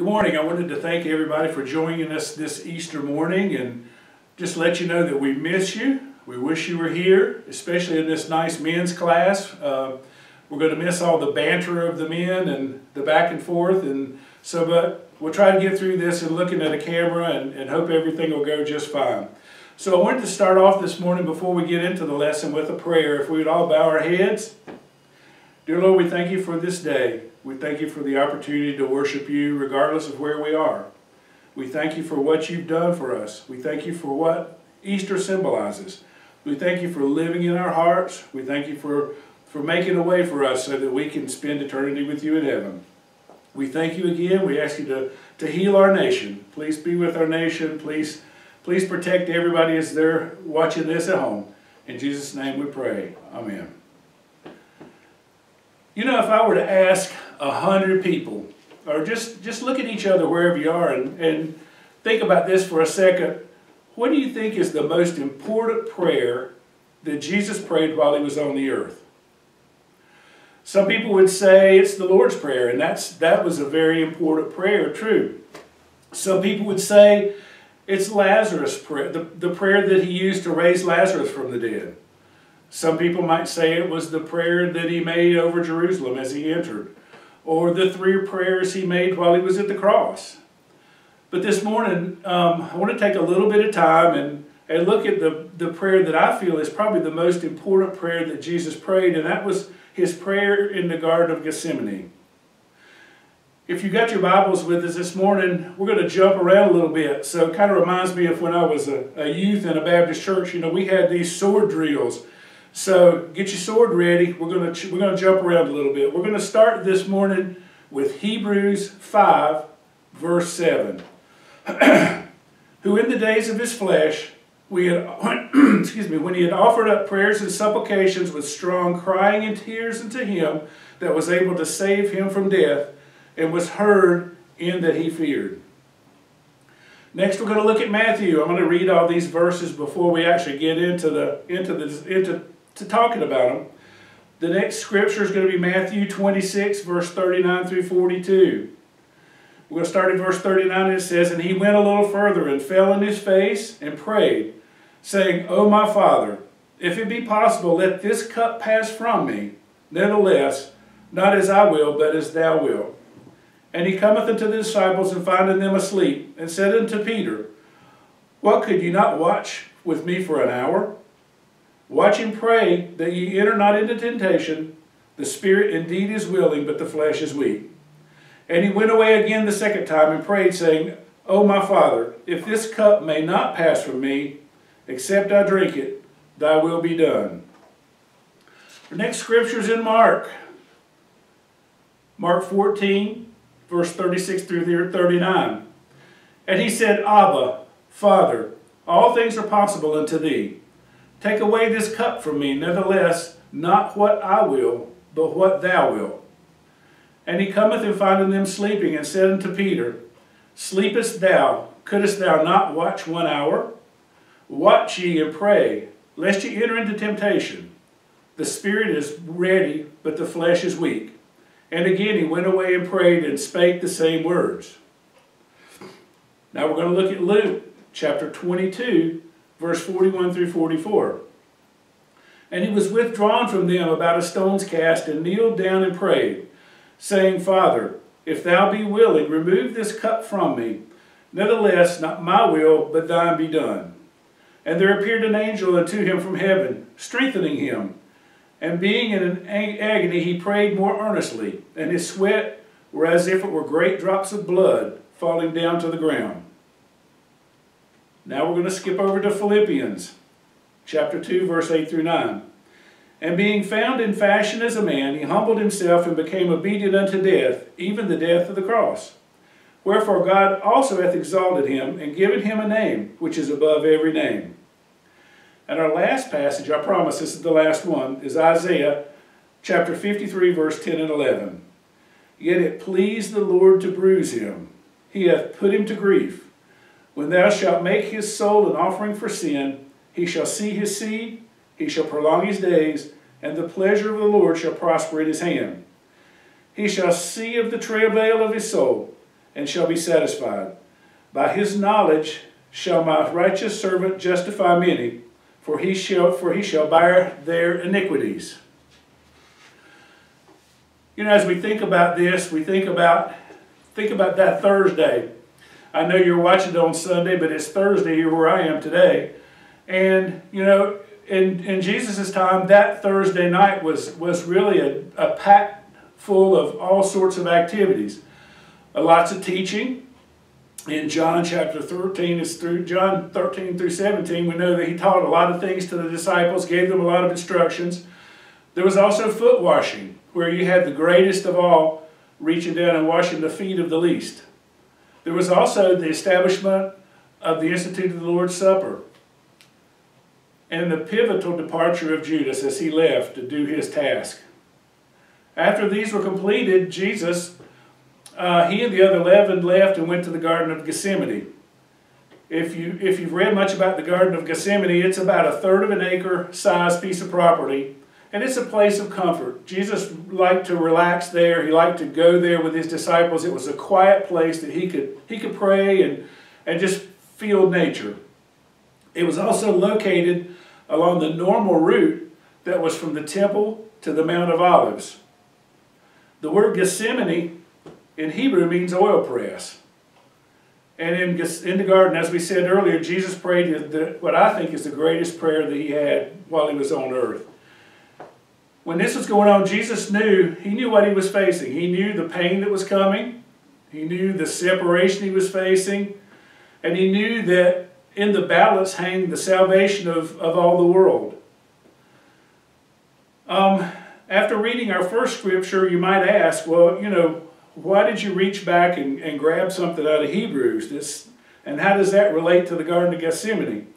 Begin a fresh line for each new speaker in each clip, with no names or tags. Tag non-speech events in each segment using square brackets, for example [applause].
Good morning. I wanted to thank everybody for joining us this Easter morning and just let you know that we miss you. We wish you were here, especially in this nice men's class. Uh, we're going to miss all the banter of the men and the back and forth. And so, but we'll try to get through this and looking at a camera and, and hope everything will go just fine. So I wanted to start off this morning before we get into the lesson with a prayer. If we would all bow our heads. Dear Lord, we thank you for this day. We thank you for the opportunity to worship you regardless of where we are. We thank you for what you've done for us. We thank you for what Easter symbolizes. We thank you for living in our hearts. We thank you for, for making a way for us so that we can spend eternity with you in heaven. We thank you again. We ask you to, to heal our nation. Please be with our nation. Please, please protect everybody as they're watching this at home. In Jesus' name we pray. Amen. You know, if I were to ask a hundred people, or just, just look at each other wherever you are and, and think about this for a second, what do you think is the most important prayer that Jesus prayed while he was on the earth? Some people would say it's the Lord's Prayer, and that's, that was a very important prayer, true. Some people would say it's Lazarus' prayer, the, the prayer that he used to raise Lazarus from the dead. Some people might say it was the prayer that he made over Jerusalem as he entered, or the three prayers he made while he was at the cross. But this morning, um, I want to take a little bit of time and, and look at the, the prayer that I feel is probably the most important prayer that Jesus prayed, and that was his prayer in the Garden of Gethsemane. If you got your Bibles with us this morning, we're going to jump around a little bit. So it kind of reminds me of when I was a, a youth in a Baptist church. You know, we had these sword drills so get your sword ready. We're going to we're going to jump around a little bit. We're going to start this morning with Hebrews 5 verse 7. [clears throat] Who in the days of his flesh we had [clears throat] excuse me, when he had offered up prayers and supplications with strong crying and tears unto him that was able to save him from death and was heard in that he feared. Next, we're going to look at Matthew. I'm going to read all these verses before we actually get into the into the into to talking about them. The next scripture is going to be Matthew 26, verse 39 through 42. We're going to start at verse 39, and it says, And he went a little further and fell on his face and prayed, saying, O my Father, if it be possible, let this cup pass from me. Nevertheless, not as I will, but as thou wilt. And he cometh unto the disciples, and finding them asleep, and said unto Peter, What could you not watch with me for an hour? Watch and pray that ye enter not into temptation. The spirit indeed is willing, but the flesh is weak. And he went away again the second time and prayed, saying, O my Father, if this cup may not pass from me, except I drink it, thy will be done. The next scripture is in Mark. Mark 14, verse 36 through 39. And he said, Abba, Father, all things are possible unto thee. Take away this cup from me, nevertheless, not what I will, but what thou wilt. And he cometh and findeth them sleeping, and said unto Peter, Sleepest thou? Couldst thou not watch one hour? Watch ye and pray, lest ye enter into temptation. The spirit is ready, but the flesh is weak. And again he went away and prayed and spake the same words. Now we're going to look at Luke chapter 22, verse 41 through 44. And he was withdrawn from them about a stone's cast, and kneeled down and prayed, saying, Father, if thou be willing, remove this cup from me. Nevertheless, not my will, but thine be done. And there appeared an angel unto him from heaven, strengthening him. And being in an agony, he prayed more earnestly, and his sweat were as if it were great drops of blood falling down to the ground. Now we're going to skip over to Philippians chapter 2, verse 8 through 9. And being found in fashion as a man, he humbled himself and became obedient unto death, even the death of the cross. Wherefore God also hath exalted him and given him a name which is above every name. And our last passage, I promise this is the last one, is Isaiah chapter 53, verse 10 and 11. Yet it pleased the Lord to bruise him. He hath put him to grief. When thou shalt make his soul an offering for sin, he shall see his seed, he shall prolong his days, and the pleasure of the Lord shall prosper in his hand. He shall see of the travail of his soul, and shall be satisfied. By his knowledge shall my righteous servant justify many, for he shall, for he shall bear their iniquities. You know, as we think about this, we think about think about that Thursday. I know you're watching it on Sunday, but it's Thursday here where I am today. And, you know, in, in Jesus' time, that Thursday night was, was really a, a pack full of all sorts of activities. Uh, lots of teaching. In John chapter 13, is through John 13 through 17, we know that he taught a lot of things to the disciples, gave them a lot of instructions. There was also foot washing, where you had the greatest of all reaching down and washing the feet of the least. There was also the establishment of the Institute of the Lord's Supper and the pivotal departure of Judas as he left to do his task. After these were completed, Jesus, uh, he and the other eleven left and went to the Garden of Gethsemane. If, you, if you've read much about the Garden of Gethsemane, it's about a third of an acre size piece of property and it's a place of comfort. Jesus liked to relax there. He liked to go there with his disciples. It was a quiet place that he could, he could pray and, and just feel nature. It was also located along the normal route that was from the temple to the Mount of Olives. The word Gethsemane in Hebrew means oil press. And in, in the garden, as we said earlier, Jesus prayed what I think is the greatest prayer that he had while he was on earth when this was going on, Jesus knew, he knew what he was facing. He knew the pain that was coming. He knew the separation he was facing. And he knew that in the balance hang the salvation of, of all the world. Um, after reading our first scripture, you might ask, well, you know, why did you reach back and, and grab something out of Hebrews? This, and how does that relate to the Garden of Gethsemane?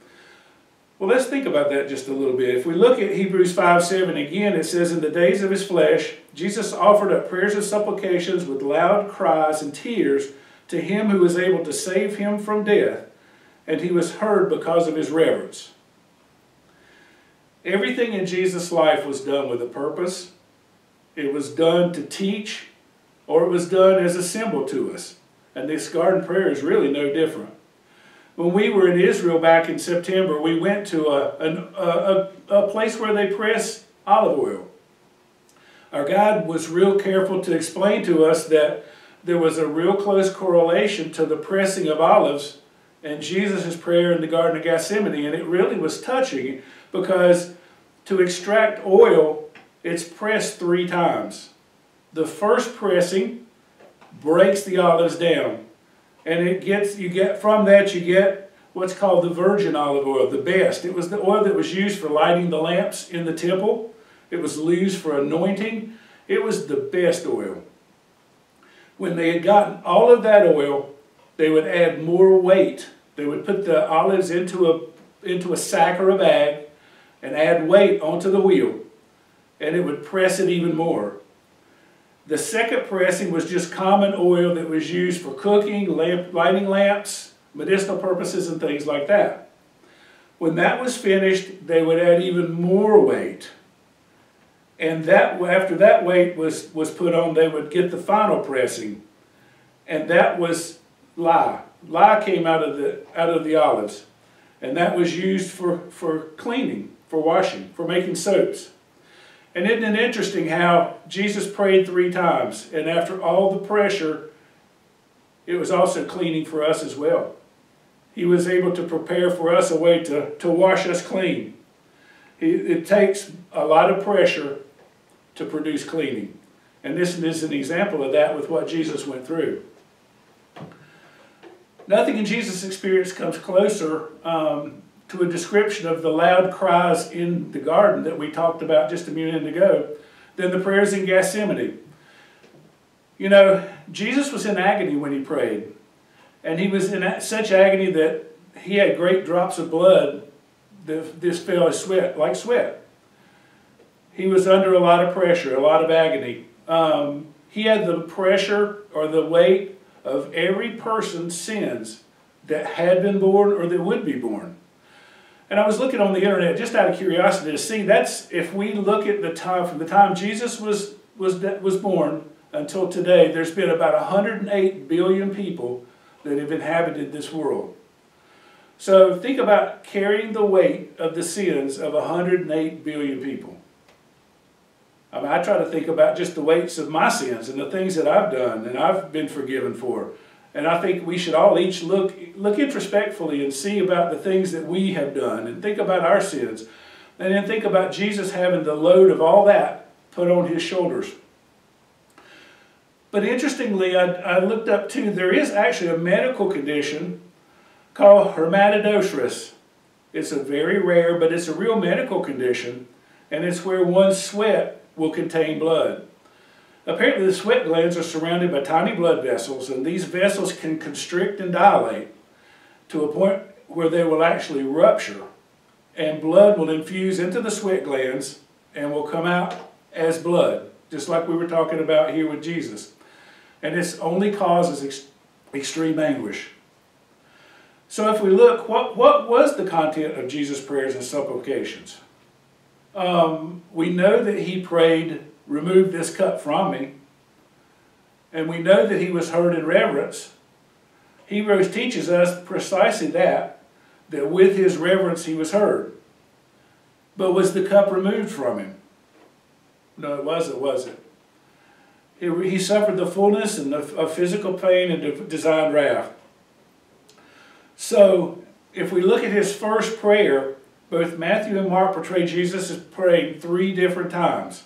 Well, let's think about that just a little bit. If we look at Hebrews 5 7 again, it says, In the days of his flesh, Jesus offered up prayers and supplications with loud cries and tears to him who was able to save him from death, and he was heard because of his reverence. Everything in Jesus' life was done with a purpose. It was done to teach, or it was done as a symbol to us. And this garden prayer is really no different when we were in Israel back in September, we went to a, a, a, a place where they press olive oil. Our guide was real careful to explain to us that there was a real close correlation to the pressing of olives and Jesus' prayer in the Garden of Gethsemane. And it really was touching because to extract oil, it's pressed three times. The first pressing breaks the olives down and it gets you get from that you get what's called the virgin olive oil, the best. It was the oil that was used for lighting the lamps in the temple. It was used for anointing. It was the best oil. When they had gotten all of that oil, they would add more weight. They would put the olives into a into a sack or a bag and add weight onto the wheel. And it would press it even more. The second pressing was just common oil that was used for cooking, lamp, lighting lamps, medicinal purposes, and things like that. When that was finished, they would add even more weight. And that after that weight was, was put on, they would get the final pressing. And that was lye. Lye came out of the, out of the olives. And that was used for, for cleaning, for washing, for making soaps. And isn't it interesting how Jesus prayed three times, and after all the pressure, it was also cleaning for us as well. He was able to prepare for us a way to, to wash us clean. it takes a lot of pressure to produce cleaning. And this is an example of that with what Jesus went through. Nothing in Jesus' experience comes closer um, to a description of the loud cries in the garden that we talked about just a minute ago than the prayers in Gethsemane. You know, Jesus was in agony when he prayed. And he was in such agony that he had great drops of blood that this fell as sweat, like sweat. He was under a lot of pressure, a lot of agony. Um, he had the pressure or the weight of every person's sins that had been born or that would be born. And I was looking on the internet just out of curiosity to see that's if we look at the time from the time Jesus was was was born until today, there's been about 108 billion people that have inhabited this world. So think about carrying the weight of the sins of 108 billion people. I mean, I try to think about just the weights of my sins and the things that I've done and I've been forgiven for. And I think we should all each look, look introspectively and see about the things that we have done and think about our sins. And then think about Jesus having the load of all that put on his shoulders. But interestingly, I, I looked up too, there is actually a medical condition called hermatidosis. It's a very rare, but it's a real medical condition, and it's where one's sweat will contain blood. Apparently, the sweat glands are surrounded by tiny blood vessels, and these vessels can constrict and dilate to a point where they will actually rupture, and blood will infuse into the sweat glands and will come out as blood, just like we were talking about here with Jesus and this only causes ex extreme anguish. So if we look, what, what was the content of Jesus' prayers and supplications? Um, we know that he prayed, remove this cup from me. And we know that he was heard in reverence. Hebrews teaches us precisely that, that with his reverence he was heard. But was the cup removed from him? No, it wasn't, was it? he suffered the fullness and the, of physical pain and designed wrath. So, if we look at his first prayer, both Matthew and Mark portray Jesus as praying three different times.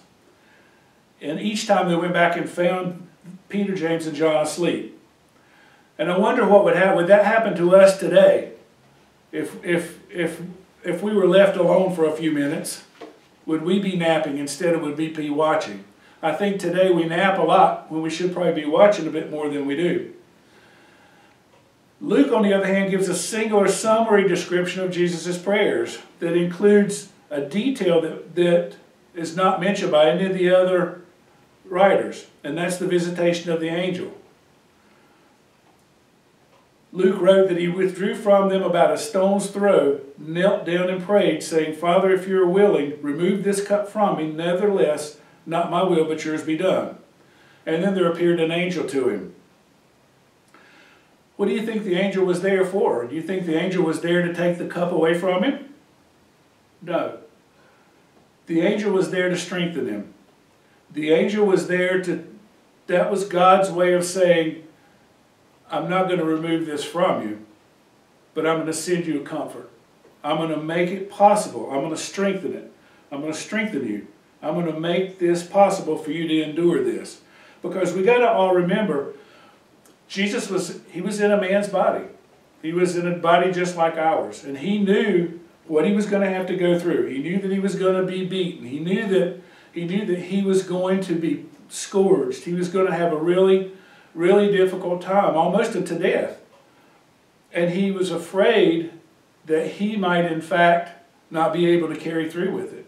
And each time they went back and found Peter, James, and John asleep. And I wonder what would happen. Would that happen to us today? If, if, if, if we were left alone for a few minutes, would we be napping instead of would we be watching? I think today we nap a lot when we should probably be watching a bit more than we do. Luke, on the other hand, gives a singular summary description of Jesus' prayers that includes a detail that, that is not mentioned by any of the other writers, and that's the visitation of the angel. Luke wrote that he withdrew from them about a stone's throw, knelt down and prayed, saying, Father, if you are willing, remove this cup from me. Nevertheless, not my will, but yours be done. And then there appeared an angel to him. What do you think the angel was there for? Do you think the angel was there to take the cup away from him? No. The angel was there to strengthen him. The angel was there to, that was God's way of saying, I'm not going to remove this from you, but I'm going to send you a comfort. I'm going to make it possible. I'm going to strengthen it. I'm going to strengthen you. I'm going to make this possible for you to endure this. Because we got to all remember, Jesus was, he was in a man's body. He was in a body just like ours. And he knew what he was going to have to go through. He knew that he was going to be beaten. He knew that he knew that he was going to be scourged. He was going to have a really, really difficult time, almost unto death. And he was afraid that he might, in fact, not be able to carry through with it.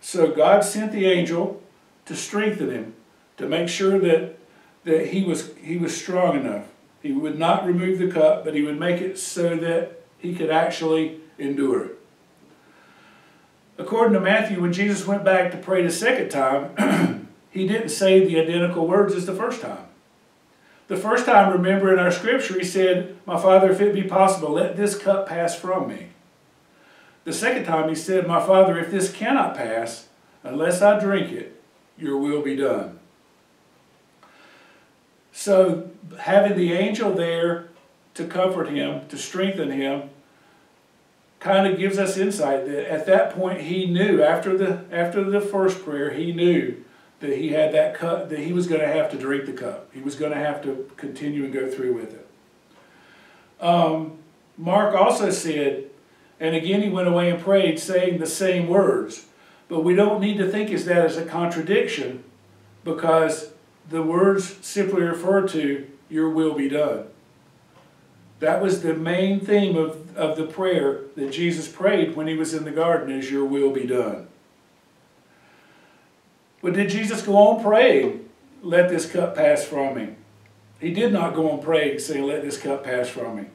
So God sent the angel to strengthen him, to make sure that, that he, was, he was strong enough. He would not remove the cup, but he would make it so that he could actually endure it. According to Matthew, when Jesus went back to pray the second time, [clears throat] he didn't say the identical words as the first time. The first time, remember in our scripture, he said, My Father, if it be possible, let this cup pass from me. The second time he said, My Father, if this cannot pass, unless I drink it, your will be done. So having the angel there to comfort him, to strengthen him, kind of gives us insight that at that point he knew, after the, after the first prayer, he knew that he had that cup, that he was going to have to drink the cup. He was going to have to continue and go through with it. Um, Mark also said and again he went away and prayed, saying the same words. But we don't need to think as that as a contradiction because the words simply refer to your will be done. That was the main theme of, of the prayer that Jesus prayed when he was in the garden is your will be done. But did Jesus go on praying, let this cup pass from me? He did not go on praying saying, let this cup pass from me.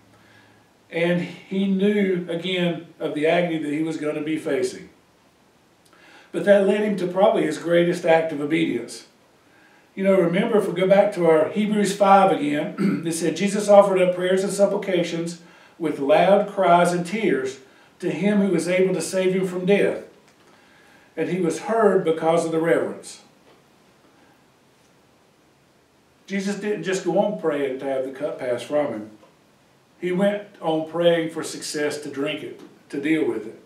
And he knew, again, of the agony that he was going to be facing. But that led him to probably his greatest act of obedience. You know, remember, if we go back to our Hebrews 5 again, [clears throat] it said, Jesus offered up prayers and supplications with loud cries and tears to him who was able to save him from death. And he was heard because of the reverence. Jesus didn't just go on praying to have the cup passed from him. He went on praying for success to drink it, to deal with it.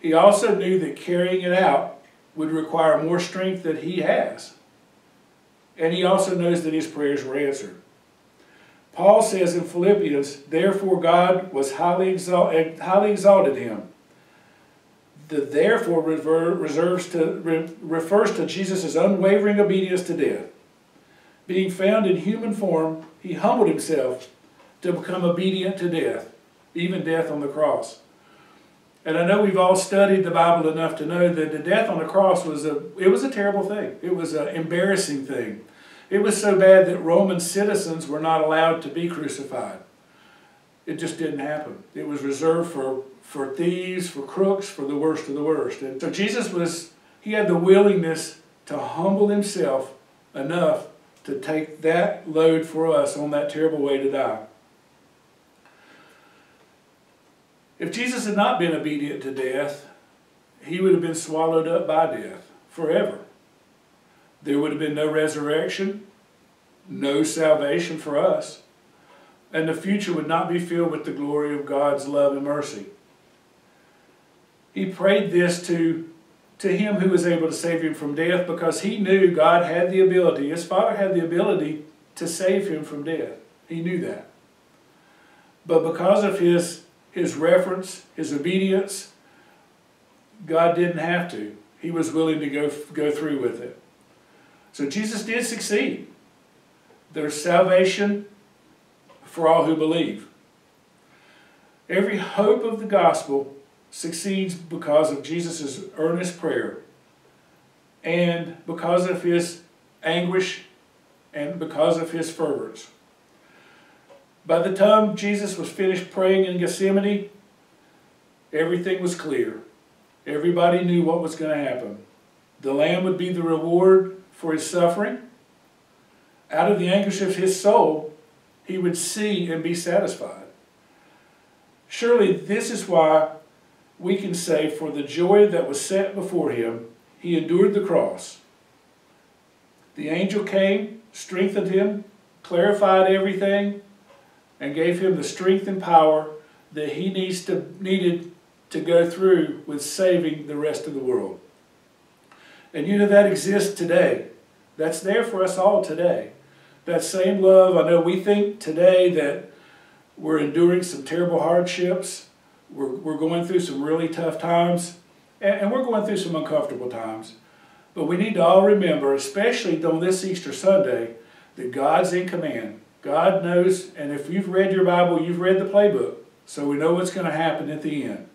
He also knew that carrying it out would require more strength than he has. And he also knows that his prayers were answered. Paul says in Philippians, therefore God was highly, exalted, highly exalted him. The therefore reserves to, refers to Jesus' unwavering obedience to death. Being found in human form, he humbled himself to become obedient to death, even death on the cross. And I know we've all studied the Bible enough to know that the death on the cross was a it was a terrible thing. It was an embarrassing thing. It was so bad that Roman citizens were not allowed to be crucified. It just didn't happen. It was reserved for, for thieves, for crooks, for the worst of the worst. And so Jesus was, he had the willingness to humble himself enough to take that load for us on that terrible way to die. If Jesus had not been obedient to death, he would have been swallowed up by death forever. There would have been no resurrection, no salvation for us, and the future would not be filled with the glory of God's love and mercy. He prayed this to, to him who was able to save him from death because he knew God had the ability, his Father had the ability to save him from death. He knew that. But because of his, his reference, his obedience, God didn't have to. He was willing to go, go through with it. So Jesus did succeed. There's salvation for all who believe. Every hope of the gospel succeeds because of Jesus' earnest prayer and because of his anguish and because of his fervors. By the time Jesus was finished praying in Gethsemane, everything was clear. Everybody knew what was going to happen. The Lamb would be the reward for his suffering. Out of the anguish of his soul, he would see and be satisfied. Surely this is why we can say, for the joy that was set before him, he endured the cross. The angel came, strengthened him, clarified everything, and gave him the strength and power that he needs to, needed to go through with saving the rest of the world. And you know that exists today. That's there for us all today. That same love, I know we think today that we're enduring some terrible hardships. We're, we're going through some really tough times. And, and we're going through some uncomfortable times. But we need to all remember, especially on this Easter Sunday, that God's in command. God knows, and if you've read your Bible, you've read the playbook. So we know what's going to happen at the end.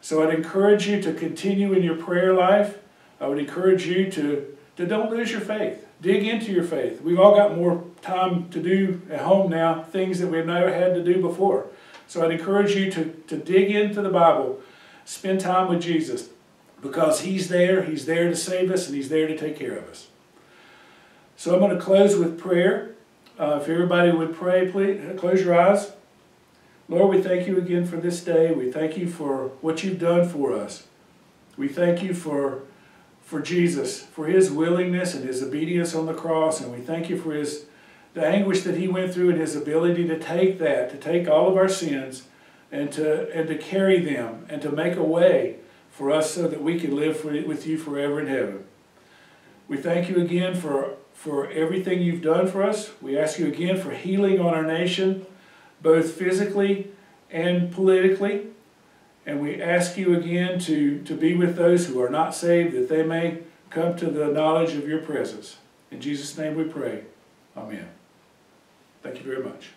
So I'd encourage you to continue in your prayer life. I would encourage you to to don't lose your faith. Dig into your faith. We've all got more time to do at home now, things that we've never had to do before. So I'd encourage you to, to dig into the Bible, spend time with Jesus, because He's there, He's there to save us, and He's there to take care of us. So I'm going to close with prayer. Uh, if everybody would pray, please close your eyes. Lord, we thank you again for this day. We thank you for what you've done for us. We thank you for for Jesus, for his willingness and his obedience on the cross. And we thank you for his the anguish that he went through and his ability to take that, to take all of our sins and to, and to carry them and to make a way for us so that we can live for, with you forever in heaven. We thank you again for, for everything you've done for us. We ask you again for healing on our nation, both physically and politically. And we ask you again to, to be with those who are not saved, that they may come to the knowledge of your presence. In Jesus' name we pray. Amen. Thank you very much.